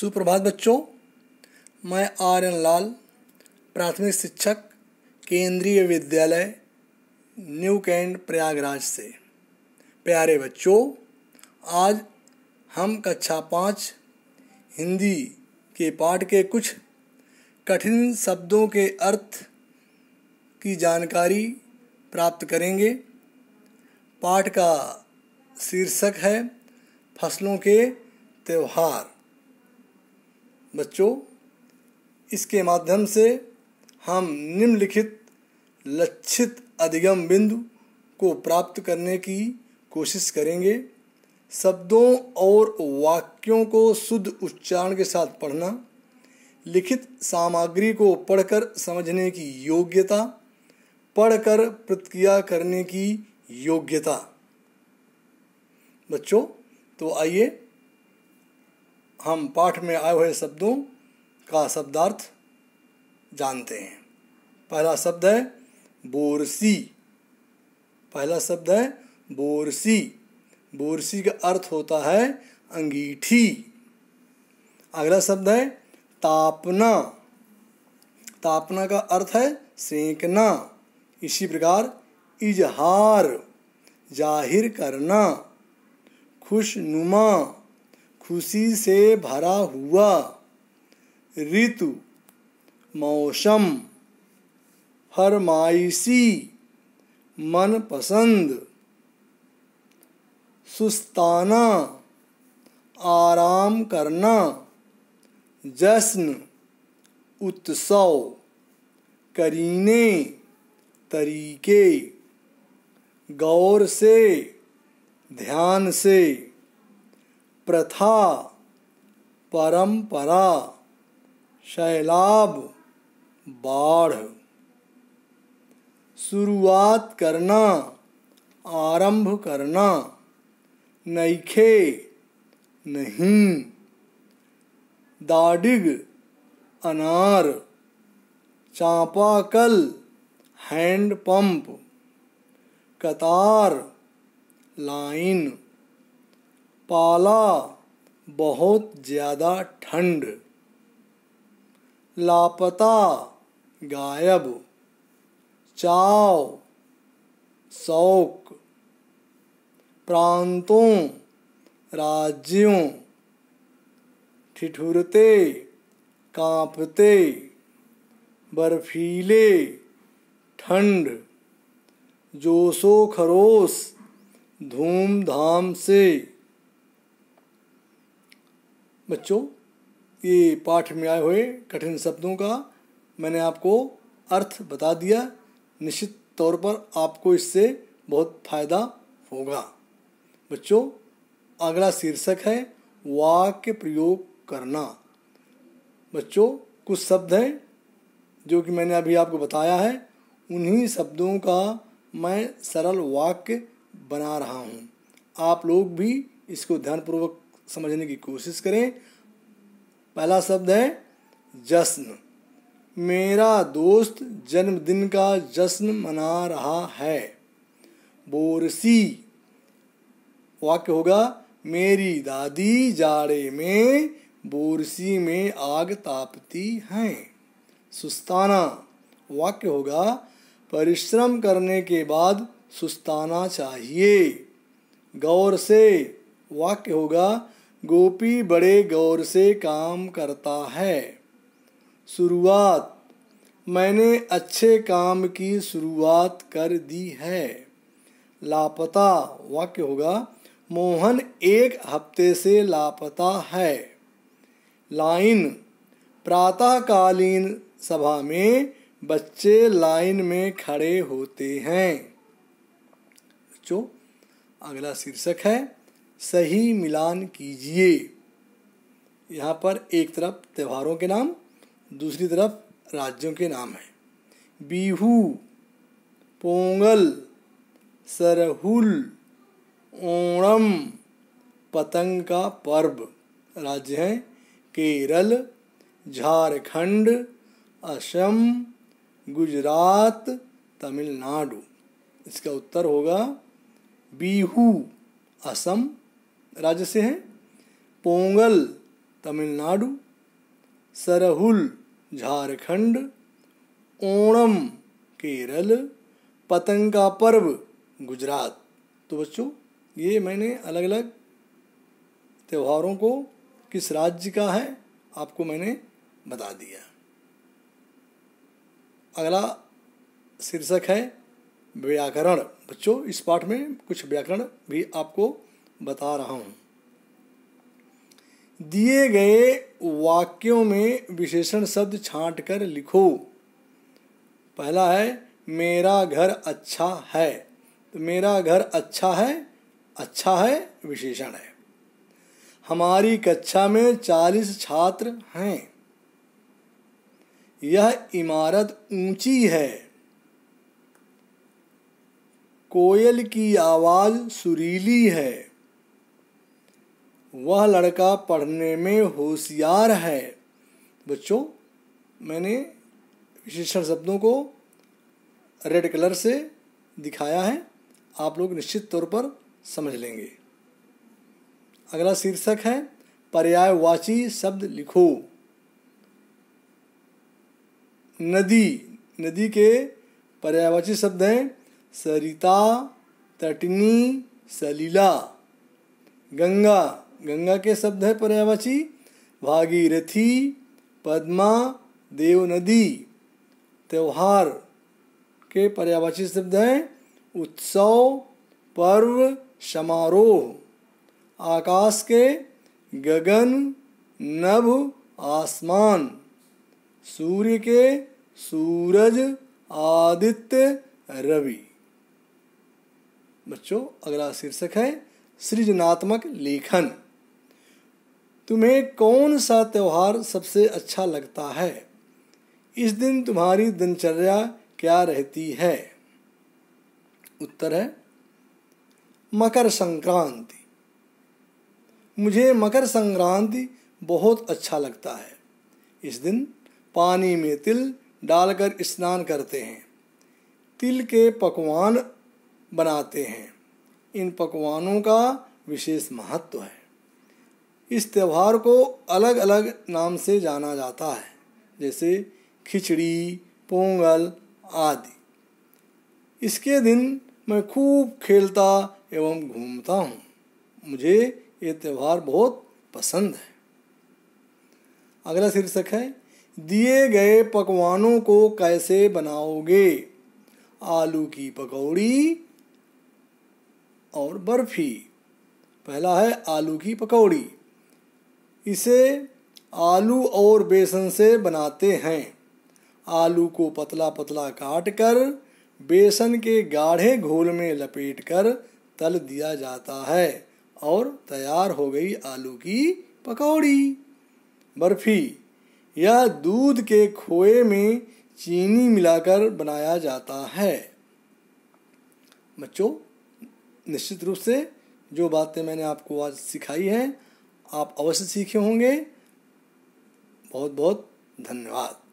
सुप्रभात बच्चों, मैं आर एन लाल, प्राथमिक शिक्षक, केंद्रीय विद्यालय, न्यू कैंड प्रयागराज से। प्यारे बच्चों, आज हम कक्षा पाँच, हिंदी के पाठ के कुछ कठिन शब्दों के अर्थ की जानकारी प्राप्त करेंगे। पाठ का शीर्षक है, फ़सलों के त्यौहार। बच्चों, इसके माध्यम से हम निम्नलिखित, लक्षित अधिगम बिंदु को प्राप्त करने की कोशिश करेंगे। शब्दों और वाक्यों को शुद्ध उच्चारण के साथ पढ़ना, लिखित सामग्री को पढ़कर समझने की योग्यता, पढ़कर प्रतिक्रिया करने की योग्यता। बच्चों तो आइए हम पाठ में आए हुए शब्दों का शब्दार्थ जानते हैं। पहला शब्द है बोरसी। पहला शब्द है बोरसी। बोरसी का अर्थ होता है अंगीठी। अगला शब्द है तापना। तापना का अर्थ है सेंकना। इसी प्रकार इजहार, ज़ाहिर करना, खुशनुमा। खुशी से भरा हुआ। ऋतु, मौसम, फरमाइशी, मनपसंद। सुस्ताना, आराम करना। जश्न, उत्सव, करीने तरीके। गौर से, ध्यान से। प्रथा, परंपरा, शैलाब, बाढ़। शुरुआत करना, आरंभ करना, नईखे, नहीं। दाडिग अनार, चापाकल, हैंड पंप। कतार, लाइन। पाला बहुत ज़्यादा ठंड। लापता गायब। चाव शौक प्रांतों, राज्यों। ठिठुरते, कांपते। बर्फीले, ठंड। जोशो खरोश धूमधाम से। बच्चों, ये पाठ में आए हुए कठिन शब्दों का मैंने आपको अर्थ बता दिया। निश्चित तौर पर आपको इससे बहुत फ़ायदा होगा। बच्चों, अगला शीर्षक है वाक्य प्रयोग करना। बच्चों, कुछ शब्द हैं जो कि मैंने अभी आपको बताया है। उन्हीं शब्दों का मैं सरल वाक्य बना रहा हूँ। आप लोग भी इसको ध्यानपूर्वक समझने की कोशिश करें। पहला शब्द है जश्न। मेरा दोस्त जन्मदिन का जश्न मना रहा है। बोरसी वाक्य होगा, मेरी दादी जाड़े में बोरसी में आग तापती हैं। सुस्ताना वाक्य होगा, परिश्रम करने के बाद सुस्ताना चाहिए। गौर से वाक्य होगा गोपी बड़े गौर से काम करता है। शुरुआत, मैंने अच्छे काम की शुरुआत कर दी है। लापता, वाक्य होगा, मोहन एक हफ़्ते से लापता है। लाइन, प्रातःकालीन सभा में बच्चे लाइन में खड़े होते हैं। बच्चों, अगला शीर्षक है सही मिलान कीजिए। यहाँ पर एक तरफ़ त्योहारों के नाम, दूसरी तरफ़ राज्यों के नाम हैं। बीहू, पोंगल, सरहुल, ओणम, पतंग का पर्व। राज्य हैं केरल, झारखंड, असम, गुजरात, तमिलनाडु। इसका उत्तर होगा बीहू, असम राज्य से है। पोंगल, तमिलनाडु, सरहुल, झारखंड, ओणम, केरल, पतंग का पर्व, गुजरात। तो बच्चों, ये मैंने अलग अलग त्योहारों को किस राज्य का है, आपको मैंने बता दिया। अगला शीर्षक है व्याकरण। बच्चों, इस पाठ में कुछ व्याकरण भी आपको बता रहा हूँ। दिए गए वाक्यों में विशेषण शब्द छांट कर लिखो। पहला है, मेरा घर अच्छा है। तो मेरा घर अच्छा है अच्छा है, विशेषण है। हमारी कक्षा में चालीस छात्र हैं। यह इमारत ऊँची है। कोयल की आवाज़ सुरीली है। वह लड़का पढ़ने में होशियार है। बच्चों, मैंने विशेषण शब्दों को रेड कलर से दिखाया है। आप लोग निश्चित तौर पर समझ लेंगे। अगला शीर्षक है, पर्यायवाची शब्द लिखो। नदी नदी के पर्यायवाची शब्द हैं, सरिता, तटनी, सलीला, गंगा। गंगा के शब्द है पर्यायवाची भागीरथी, पद्मा, देव नदी, त्यौहार के पर्यायवाची शब्द हैं। उत्सव, पर्व, समारोह, आकाश के गगन, नभ, आसमान, सूर्य के सूरज, आदित्य, रवि। बच्चों, अगला शीर्षक है सृजनात्मक लेखन। तुम्हें कौन सा त्यौहार सबसे अच्छा लगता है? इस दिन तुम्हारी दिनचर्या क्या रहती है? उत्तर है, मकर संक्रांति। मुझे मकर संक्रांति बहुत अच्छा लगता है। इस दिन पानी में तिल डालकर स्नान करते हैं। तिल के पकवान बनाते हैं। इन पकवानों का विशेष महत्व है। इस त्यौहार को अलग अलग नाम से जाना जाता है, जैसे खिचड़ी, पोंगल आदि। इसके दिन मैं खूब खेलता एवं घूमता हूँ। मुझे ये त्यौहार बहुत पसंद है। अगला शीर्षक है, दिए गए पकवानों को कैसे बनाओगे? आलू की पकौड़ी और बर्फ़ी। पहला है आलू की पकौड़ी। इसे आलू और बेसन से बनाते हैं। आलू को पतला पतला काट कर बेसन के गाढ़े घोल में लपेटकर तल दिया जाता है और तैयार हो गई आलू की पकौड़ी। बर्फ़ी यह दूध के खोए में चीनी मिलाकर बनाया जाता है। बच्चों, निश्चित रूप से जो बातें मैंने आपको आज सिखाई हैं आप अवश्य सीखे होंगे। बहुत बहुत धन्यवाद।